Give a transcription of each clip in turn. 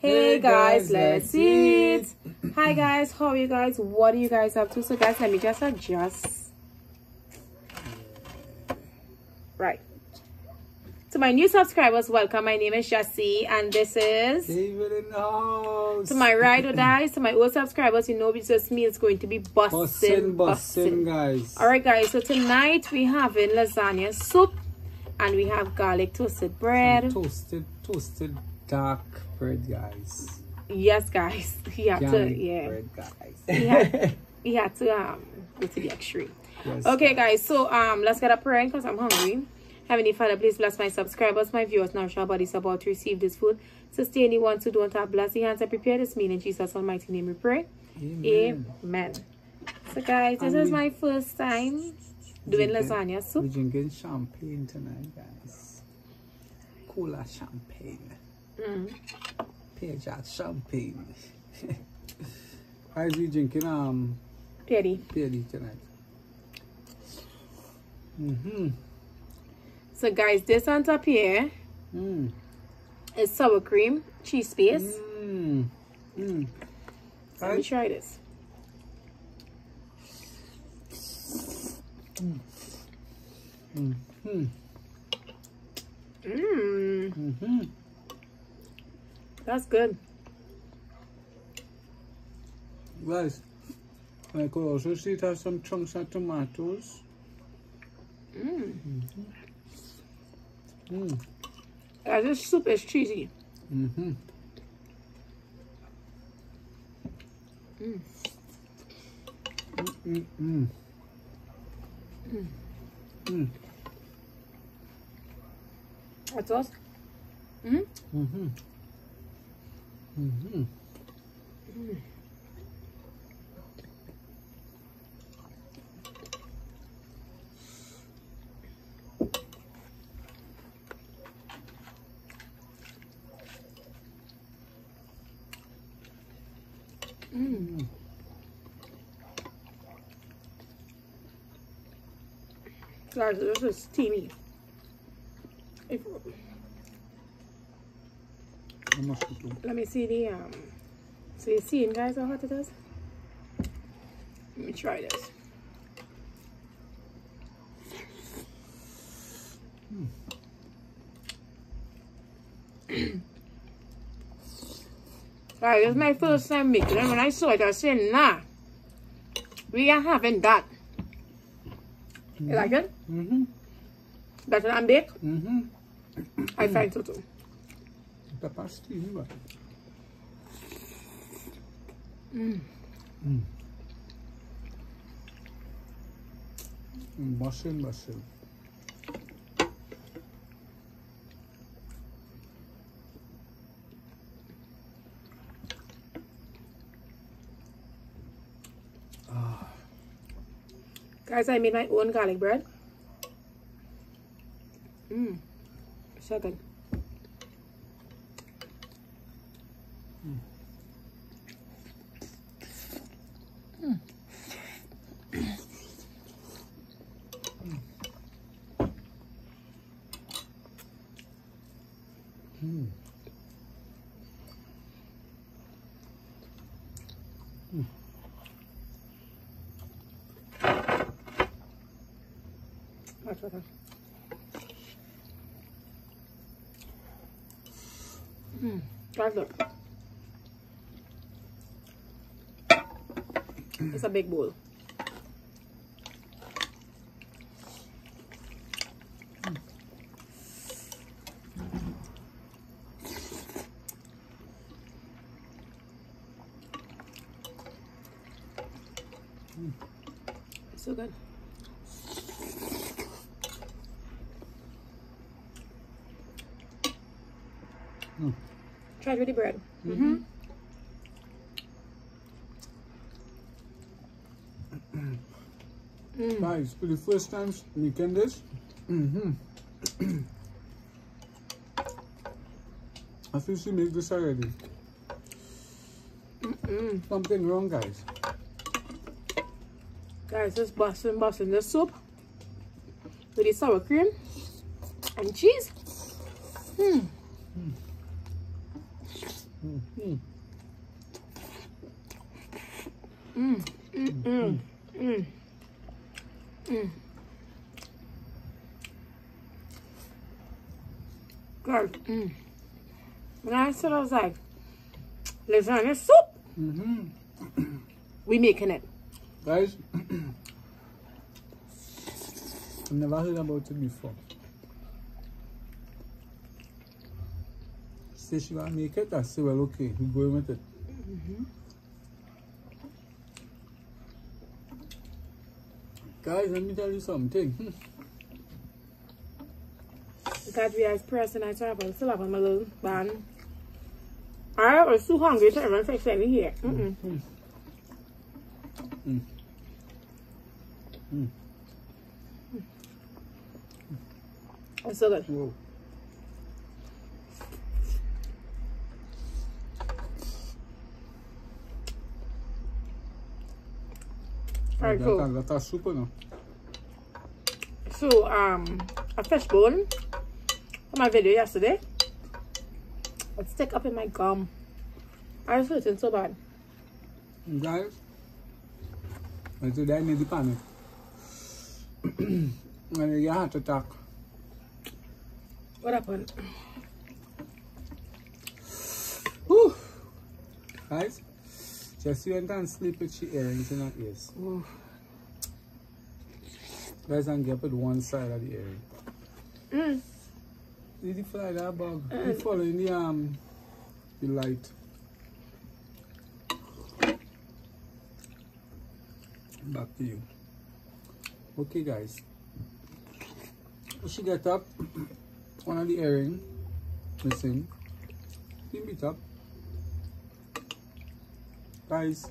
Hey guys, let's eat. Hi guys, how are you guys? What are you guys up to? So guys, let me just adjust. Right. To my new subscribers, welcome. My name is Jassy and this is David in the house. to my ride or dies. To my old subscribers, you know it's just me. It's going to be busting, busting. guys. Alright guys, so tonight we having lasagna soup and we have garlic toasted bread. Some toasted, toasted dark bread, guys. Yes guys, he had to yeah. bread, guys. He had, he had to um go to the extreme. Yes, Okay, guys, so um, let's get up praying because I'm hungry. Heavenly Father, please bless my subscribers, my viewers, nourish our bodies about to receive this food. Sustain anyone who don't have blessing hands and prepare this meal in Jesus' almighty name we pray. Amen. Amen. So, guys, this And is we- my first time doing Drinking- lasagna We're soup. drinking champagne tonight, guys. Cola champagne. Mm. Peugeot champagne. guys, we drinking um Ready. Perry tonight. Mm-hmm. So, guys, this on top here Mm. is sour cream, cheese paste. Mm. Mm. So let me try this. Mm-hmm. Mmm, Mm-hmm. That's good. Guys, I could also see it has some chunks of tomatoes. Mmm. Mm. Guys, this soup is cheesy. Mm-hmm. Mm. Mm-mm. Mm. What's else? Mm. Mm-hmm. Mm-hmm. Mm. Guys, this is steamy. If, Let me see the um. So you seeing guys how hot it is? Let me try this. Guys, this is my first time making it. When I saw it, I said, nah, we are having that. You like it? Mm-hmm. Better than baked? Mm-hmm. I find so too. Pepper steam, but. Mm. Mm. Bussin', bussin'. Guys, I made my own garlic bread. Mmm. So good. Mm. Watch. Mmm. Guys, look. It's a big bowl. So good. Mm. Try it bread. Mm-hmm. Mm. Guys, for the first time making this, mm-hmm. I think she made this already. Mm. Something wrong, guys. Guys, just busting, busting the soup with the sour cream and cheese. Hmm. Mm. Mm. Mm, mm, mm, mm, mm. Girl, mm. When I said I was like, lasagna soup, Mm-hmm. we making it. Guys, I've never heard about it before. Say she gonna make it, I say, well, okay, we going with it. Guys, let me tell you something. Hmm. Because we are pressing I travel, still have my little bun. I was too hungry to even fix any here. Mm-mm. Mm. Mm. Mm. It's so good. Whoa. Alright, that, cool. that, that's super now. So, um, a fish bone for my video yesterday. It's stuck up in my gum. I was hurting so bad. Guys, I today I need the panic. when I get heart attack, What happened? Whew. guys, just went and sleep with she earrings in her ears. Ooh. Guys, and get put one side of the earring. Mm. Did you fly that bug? Uh, You following the um the light. Back to you. Okay guys. She get up, one of the earring, missing. Clean it up. Guys,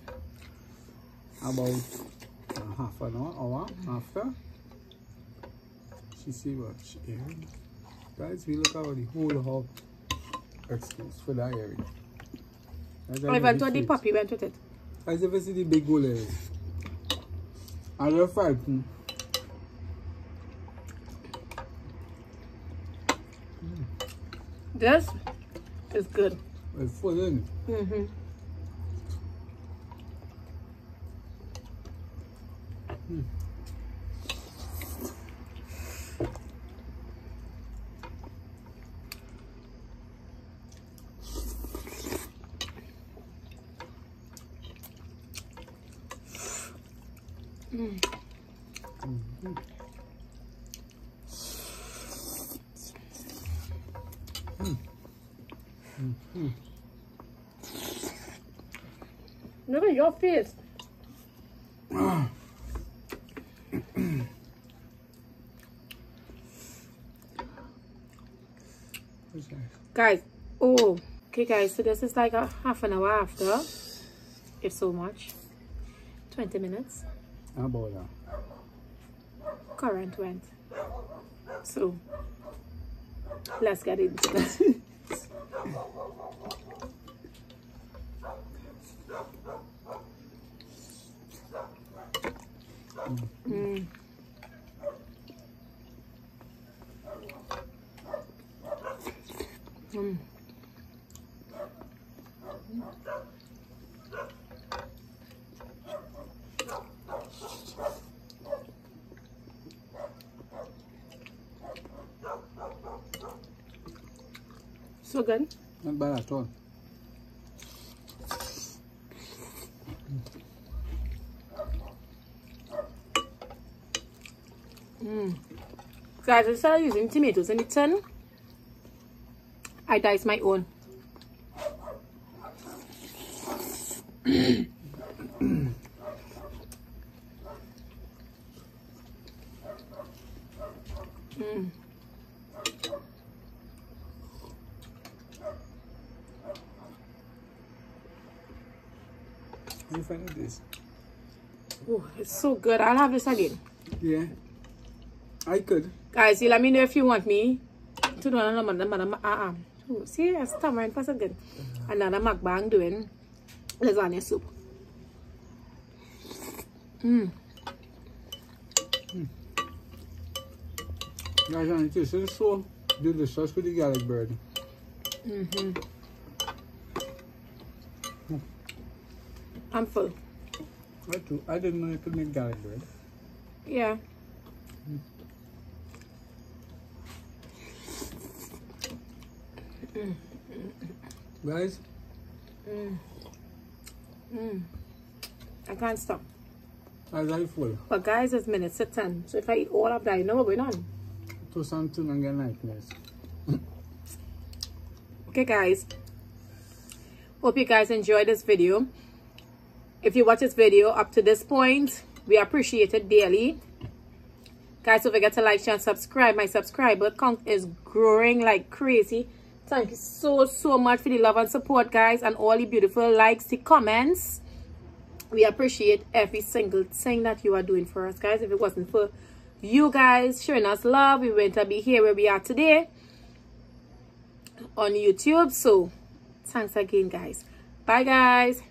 about uh, half an hour, hour after, she see what she earring. Guys, we look over the whole hub excuse for that. Guys, I went the the puppy, went with it. Guys, see the big goal earring? I love five. Hmm. This is good. It's full in. Mm-hmm. Look at your face. What's that? Guys, oh, okay guys, so this is like a half an hour after, if so much. 20 minutes. How about that? current went. So let's get into that. Mm. Mm. So good. Not bad at all. Guys, instead of using tomatoes in the tin, I dice my own. Mm. How you find this? Ooh, it's so good. I'll have this again. Yeah. I could. Guys, you let me know if you want me to do another man, man, uh, uh. Ooh, See, I'm stammering for a second. Another mukbang doing lasagna soup. Mmm. Mm. Guys, this is so delicious with the garlic bread. Mm-hmm. I'm full. I, too, I didn't know you could make garlic bread. Yeah. Guys, I can't stop. as I full, But guys, it's minutes to 10. So if I eat all of that, you know what's going on. to something and get nightmares. Okay, guys. Hope you guys enjoyed this video. If you watch this video up to this point, we appreciate it daily. Guys, don't forget to like, share, and subscribe. My subscriber count is growing like crazy. Thank you so, so much for the love and support, guys, and all the beautiful likes, the comments. We appreciate every single thing that you are doing for us, guys. If it wasn't for you guys showing us love, we wouldn't be here where we are today on YouTube. So, thanks again, guys. Bye, guys.